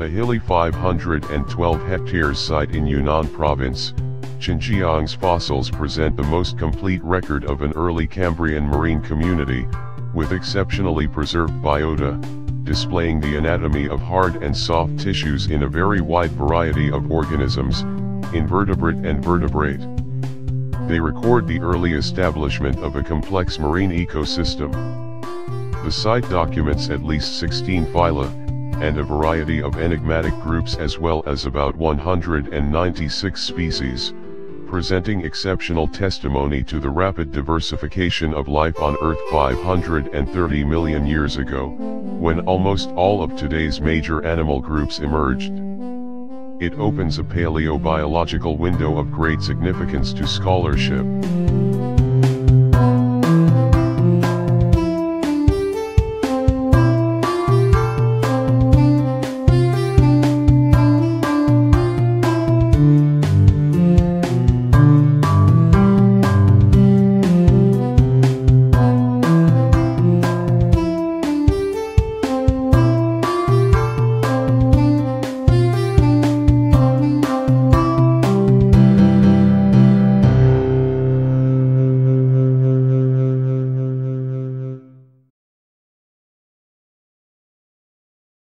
A hilly 512 hectares site in Yunnan province, Chengjiang's fossils present the most complete record of an early Cambrian marine community, with exceptionally preserved biota, displaying the anatomy of hard and soft tissues in a very wide variety of organisms, invertebrate and vertebrate. They record the early establishment of a complex marine ecosystem. The site documents at least 16 phyla, and a variety of enigmatic groups as well as about 196 species, presenting exceptional testimony to the rapid diversification of life on Earth 530 million years ago, when almost all of today's major animal groups emerged. It opens a paleobiological window of great significance to scholarship.